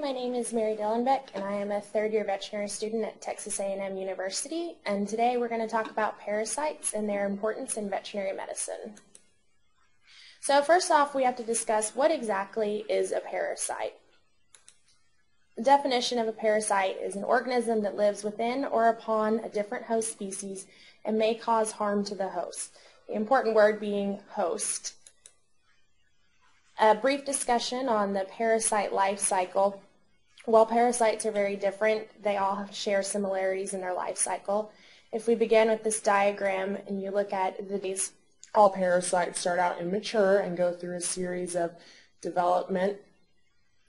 My name is Mary Dillenbeck, and I am a third-year veterinary student at Texas A&M University, and today we're going to talk about parasites and their importance in veterinary medicine. So first off, we have to discuss what exactly is a parasite. The definition of a parasite is an organism that lives within or upon a different host species and may cause harm to the host. The important word being host. A brief discussion on the parasite life cycle. While parasites are very different, they all share similarities in their life cycle. If we begin with this diagram and you look at these, all parasites start out immature and go through a series of development.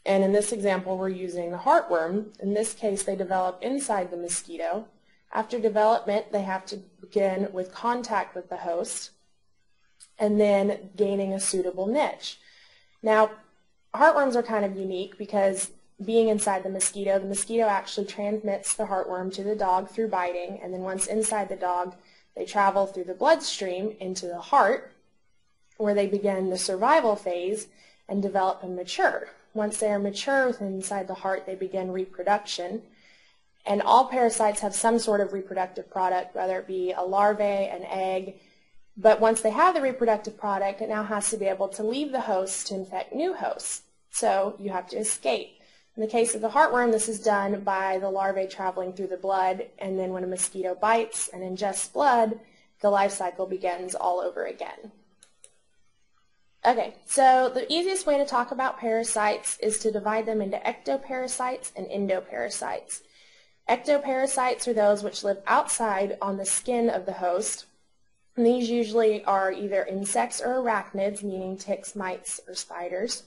And in this example, we're using the heartworm. In this case, they develop inside the mosquito. After development, they have to begin with contact with the host and then gaining a suitable niche. Now, heartworms are kind of unique because being inside the mosquito, the mosquito actually transmits the heartworm to the dog through biting, and then once inside the dog, they travel through the bloodstream into the heart, where they begin the survival phase and develop and mature. Once they are mature inside the heart, they begin reproduction. And all parasites have some sort of reproductive product, whether it be a larvae, an egg, but once they have the reproductive product, it now has to be able to leave the host to infect new hosts. So you have to escape. In the case of the heartworm, this is done by the larvae traveling through the blood, and then when a mosquito bites and ingests blood, the life cycle begins all over again. Okay, so the easiest way to talk about parasites is to divide them into ectoparasites and endoparasites. Ectoparasites are those which live outside on the skin of the host, and these usually are either insects or arachnids, meaning ticks, mites, or spiders.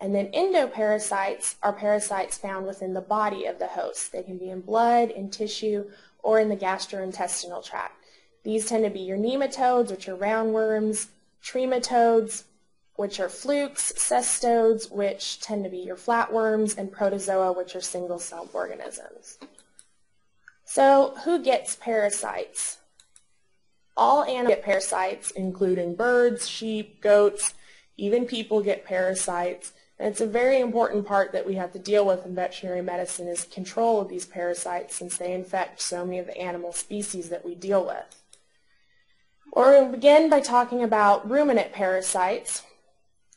And then endoparasites are parasites found within the body of the host. They can be in blood, in tissue, or in the gastrointestinal tract. These tend to be your nematodes, which are roundworms, trematodes, which are flukes, cestodes, which tend to be your flatworms, and protozoa, which are single-celled organisms. So who gets parasites? All animals get parasites, including birds, sheep, goats, even people get parasites. And it's a very important part that we have to deal with in veterinary medicine is control of these parasites since they infect so many of the animal species that we deal with. Going to begin by talking about ruminant parasites.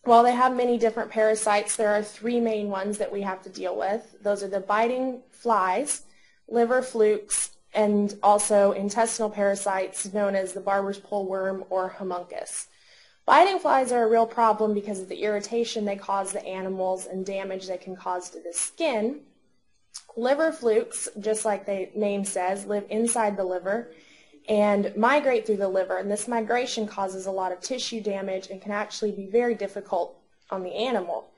While they have many different parasites, there are three main ones that we have to deal with. Those are the biting flies, liver flukes, and also intestinal parasites known as the barber's pole worm or Haemonchus. Biting flies are a real problem because of the irritation they cause the animals and damage they can cause to the skin. Liver flukes, just like the name says, live inside the liver and migrate through the liver, and this migration causes a lot of tissue damage and can actually be very difficult on the animal.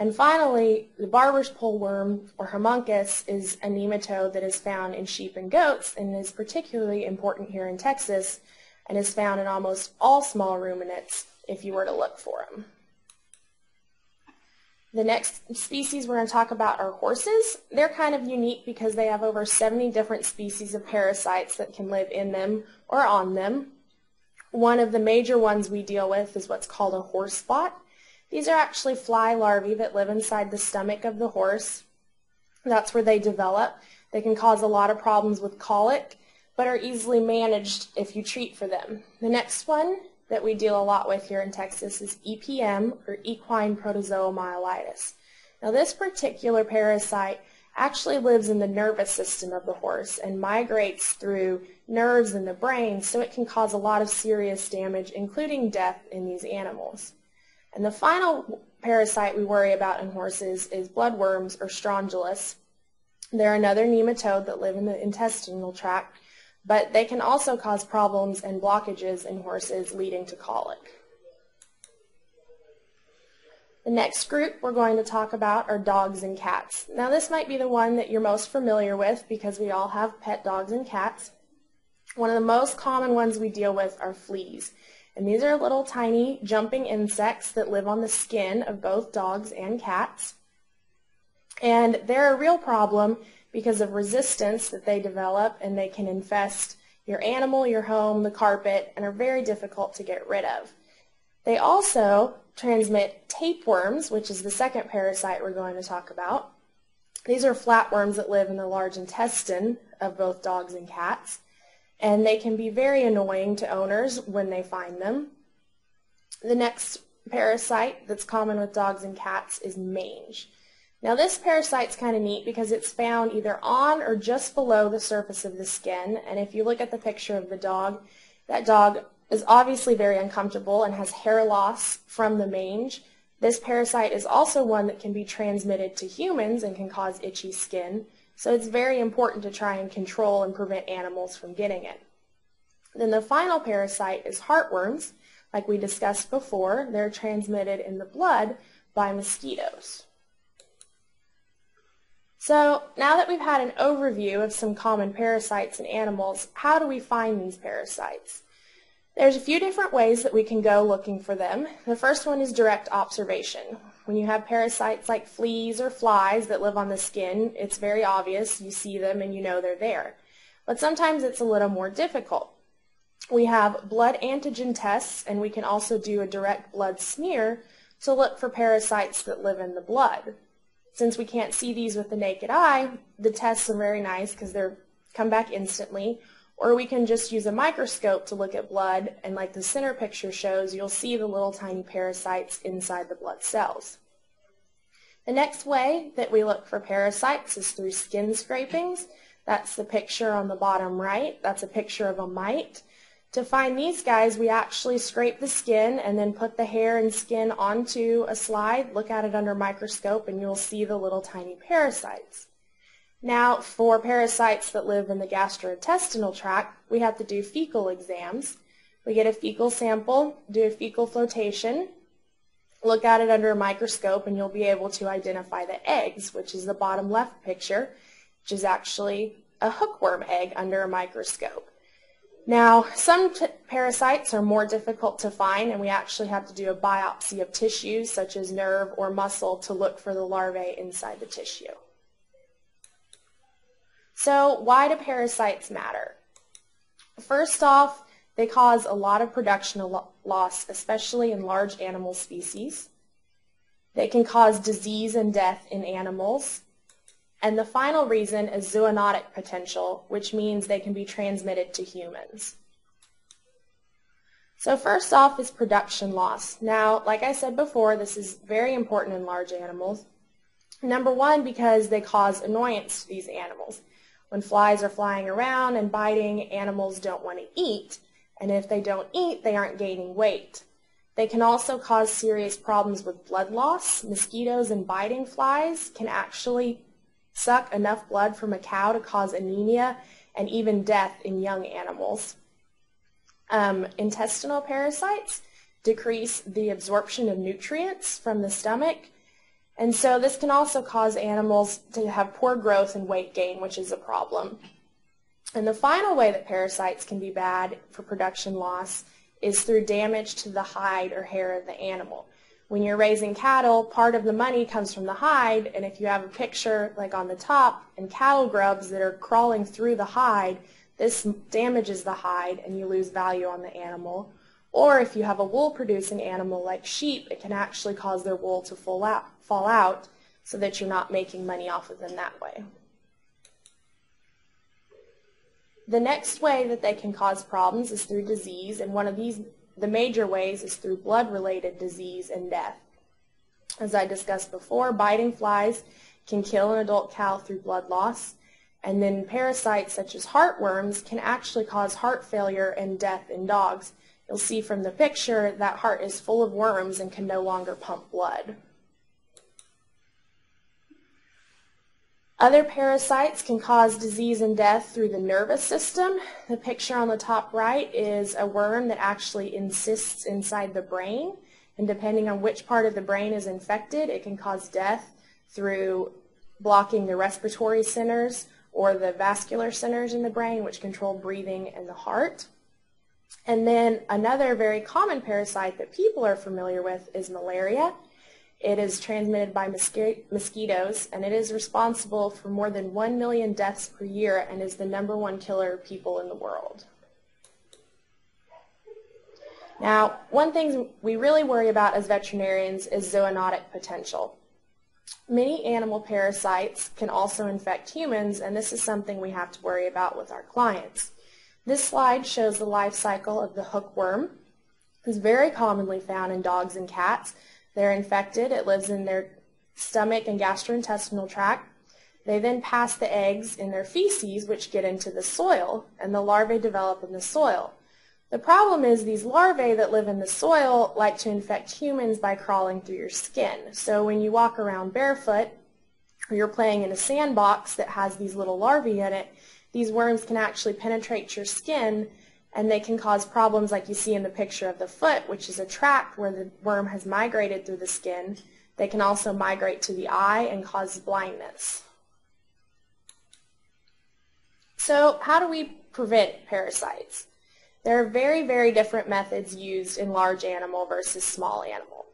And finally, the barber's pole worm, or Haemonchus, is a nematode that is found in sheep and goats and is particularly important here in Texas and is found in almost all small ruminants if you were to look for them. The next species we're going to talk about are horses. They're kind of unique because they have over 70 different species of parasites that can live in them or on them. One of the major ones we deal with is what's called a horse bot. These are actually fly larvae that live inside the stomach of the horse. That's where they develop. They can cause a lot of problems with colic, but are easily managed if you treat for them. The next one that we deal a lot with here in Texas is EPM, or equine protozoal myelitis. Now this particular parasite actually lives in the nervous system of the horse and migrates through nerves in the brain, so it can cause a lot of serious damage, including death in these animals. And the final parasite we worry about in horses is bloodworms or strongylus. They're another nematode that live in the intestinal tract, but they can also cause problems and blockages in horses leading to colic. The next group we're going to talk about are dogs and cats. Now this might be the one that you're most familiar with because we all have pet dogs and cats. One of the most common ones we deal with are fleas. And these are little tiny jumping insects that live on the skin of both dogs and cats. And they're a real problem because of resistance that they develop and they can infest your animal, your home, the carpet, and are very difficult to get rid of. They also transmit tapeworms, which is the second parasite we're going to talk about. These are flatworms that live in the large intestine of both dogs and cats, and they can be very annoying to owners when they find them. The next parasite that's common with dogs and cats is mange. Now this parasite's kind of neat because it's found either on or just below the surface of the skin, and if you look at the picture of the dog, that dog is obviously very uncomfortable and has hair loss from the mange. This parasite is also one that can be transmitted to humans and can cause itchy skin, so it's very important to try and control and prevent animals from getting it. Then the final parasite is heartworms. Like we discussed before, they're transmitted in the blood by mosquitoes. So now that we've had an overview of some common parasites in animals, how do we find these parasites? There's a few different ways that we can go looking for them. The first one is direct observation. When you have parasites like fleas or flies that live on the skin, it's very obvious. You see them and you know they're there. But sometimes it's a little more difficult. We have blood antigen tests and we can also do a direct blood smear to look for parasites that live in the blood. Since we can't see these with the naked eye, the tests are very nice because they're come back instantly or we can just use a microscope to look at blood, and like the center picture shows, you'll see the little tiny parasites inside the blood cells. The next way that we look for parasites is through skin scrapings. That's the picture on the bottom right. That's a picture of a mite. To find these guys, we actually scrape the skin and then put the hair and skin onto a slide, look at it under microscope, and you'll see the little tiny parasites. Now, for parasites that live in the gastrointestinal tract, we have to do fecal exams. We get a fecal sample, do a fecal flotation, look at it under a microscope, and you'll be able to identify the eggs, which is the bottom left picture, which is actually a hookworm egg under a microscope. Now, some parasites are more difficult to find, and we actually have to do a biopsy of tissues, such as nerve or muscle, to look for the larvae inside the tissue. So why do parasites matter? First off, they cause a lot of production loss, especially in large animal species. They can cause disease and death in animals. And the final reason is zoonotic potential, which means they can be transmitted to humans. So first off is production loss. Now, like I said before, this is very important in large animals. Number one, because they cause annoyance to these animals. When flies are flying around and biting, animals don't want to eat, and if they don't eat, they aren't gaining weight. They can also cause serious problems with blood loss. Mosquitoes and biting flies can actually suck enough blood from a cow to cause anemia and even death in young animals. Um, intestinal parasites decrease the absorption of nutrients from the stomach and so this can also cause animals to have poor growth and weight gain, which is a problem. And the final way that parasites can be bad for production loss is through damage to the hide or hair of the animal. When you're raising cattle, part of the money comes from the hide, and if you have a picture like on the top and cattle grubs that are crawling through the hide, this damages the hide and you lose value on the animal. Or if you have a wool producing animal like sheep, it can actually cause their wool to fall out, fall out so that you're not making money off of them that way. The next way that they can cause problems is through disease, and one of these, the major ways, is through blood-related disease and death. As I discussed before, biting flies can kill an adult cow through blood loss, and then parasites such as heartworms can actually cause heart failure and death in dogs. You'll see from the picture that heart is full of worms and can no longer pump blood. Other parasites can cause disease and death through the nervous system. The picture on the top right is a worm that actually encysts inside the brain. And depending on which part of the brain is infected, it can cause death through blocking the respiratory centers or the vascular centers in the brain, which control breathing and the heart. And then another very common parasite that people are familiar with is malaria. It is transmitted by mosquitoes, and it is responsible for more than 1 million deaths per year and is the number one killer of people in the world. Now, one thing we really worry about as veterinarians is zoonotic potential. Many animal parasites can also infect humans, and this is something we have to worry about with our clients. This slide shows the life cycle of the hookworm. It's very commonly found in dogs and cats. They're infected. It lives in their stomach and gastrointestinal tract. They then pass the eggs in their feces, which get into the soil, and the larvae develop in the soil. The problem is these larvae that live in the soil like to infect humans by crawling through your skin. So when you walk around barefoot, or you're playing in a sandbox that has these little larvae in it, these worms can actually penetrate your skin and they can cause problems like you see in the picture of the foot, which is a tract where the worm has migrated through the skin. They can also migrate to the eye and cause blindness. So how do we prevent parasites? There are very, very different methods used in large animal versus small animal.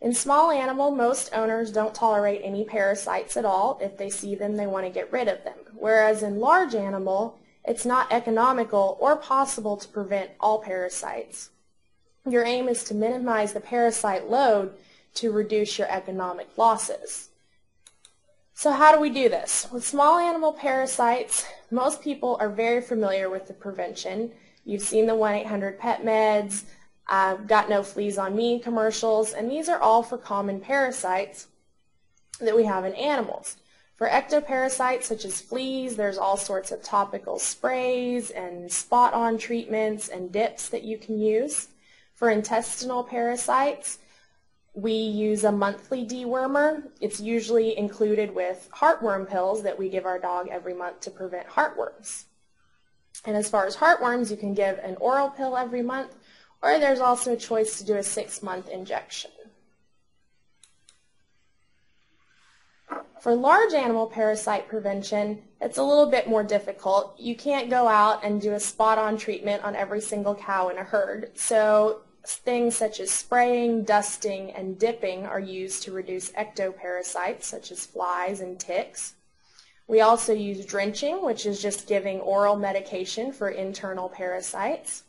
In small animal, most owners don't tolerate any parasites at all. If they see them, they want to get rid of them. Whereas in large animal, it's not economical or possible to prevent all parasites. Your aim is to minimize the parasite load to reduce your economic losses. So how do we do this? With small animal parasites, most people are very familiar with the prevention. You've seen the 1-800-PET-MEDS, uh, Got No Fleas on Me commercials, and these are all for common parasites that we have in animals. For ectoparasites such as fleas, there's all sorts of topical sprays and spot-on treatments and dips that you can use. For intestinal parasites, we use a monthly dewormer. It's usually included with heartworm pills that we give our dog every month to prevent heartworms. And as far as heartworms, you can give an oral pill every month, or there's also a choice to do a six-month injection. For large animal parasite prevention, it's a little bit more difficult. You can't go out and do a spot-on treatment on every single cow in a herd. So things such as spraying, dusting, and dipping are used to reduce ectoparasites such as flies and ticks. We also use drenching, which is just giving oral medication for internal parasites.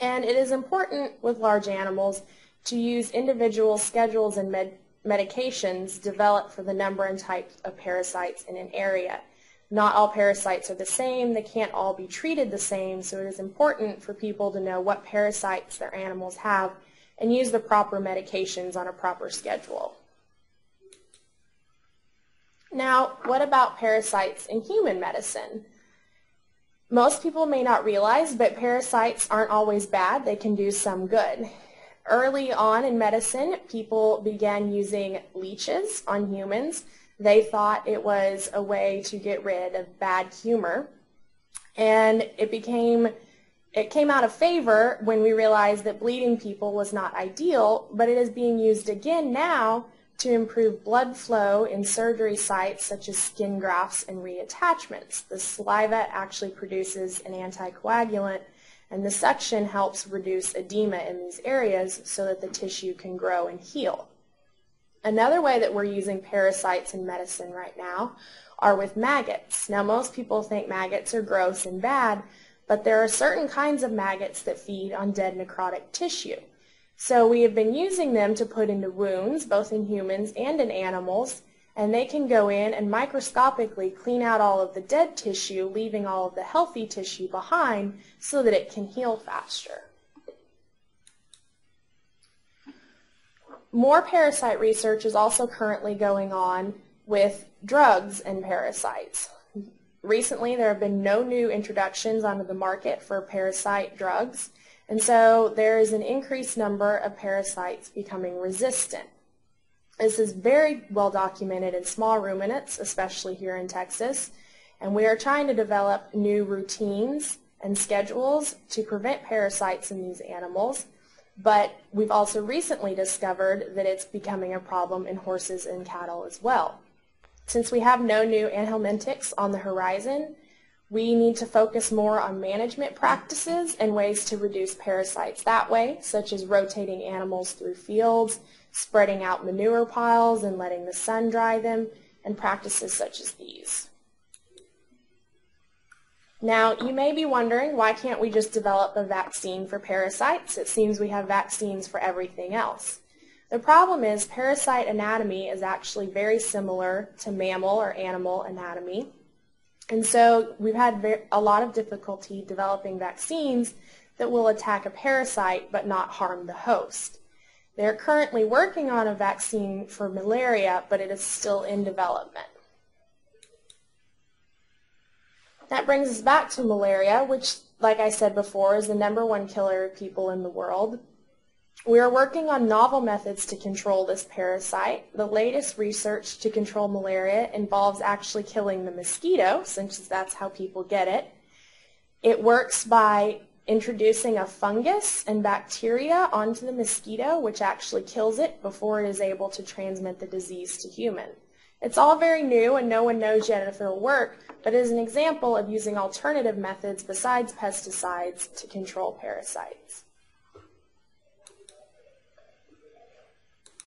And it is important with large animals to use individual schedules and med medications developed for the number and type of parasites in an area. Not all parasites are the same. They can't all be treated the same, so it is important for people to know what parasites their animals have and use the proper medications on a proper schedule. Now, what about parasites in human medicine? Most people may not realize, but parasites aren't always bad. They can do some good. Early on in medicine, people began using leeches on humans. They thought it was a way to get rid of bad humor. And it became it came out of favor when we realized that bleeding people was not ideal, but it is being used again now to improve blood flow in surgery sites such as skin grafts and reattachments. The saliva actually produces an anticoagulant and the suction helps reduce edema in these areas so that the tissue can grow and heal. Another way that we're using parasites in medicine right now are with maggots. Now most people think maggots are gross and bad, but there are certain kinds of maggots that feed on dead necrotic tissue. So we have been using them to put into wounds, both in humans and in animals, and they can go in and microscopically clean out all of the dead tissue, leaving all of the healthy tissue behind so that it can heal faster. More parasite research is also currently going on with drugs and parasites. Recently, there have been no new introductions onto the market for parasite drugs, and so there is an increased number of parasites becoming resistant. This is very well documented in small ruminants, especially here in Texas, and we are trying to develop new routines and schedules to prevent parasites in these animals, but we've also recently discovered that it's becoming a problem in horses and cattle as well. Since we have no new anthelmintics on the horizon, we need to focus more on management practices and ways to reduce parasites that way, such as rotating animals through fields, spreading out manure piles and letting the sun dry them, and practices such as these. Now, you may be wondering, why can't we just develop a vaccine for parasites? It seems we have vaccines for everything else. The problem is parasite anatomy is actually very similar to mammal or animal anatomy. And so we've had a lot of difficulty developing vaccines that will attack a parasite but not harm the host. They're currently working on a vaccine for malaria, but it is still in development. That brings us back to malaria, which, like I said before, is the number one killer of people in the world. We are working on novel methods to control this parasite. The latest research to control malaria involves actually killing the mosquito, since that's how people get it. It works by introducing a fungus and bacteria onto the mosquito, which actually kills it before it is able to transmit the disease to human. It's all very new and no one knows yet if it'll work, but it is an example of using alternative methods besides pesticides to control parasites.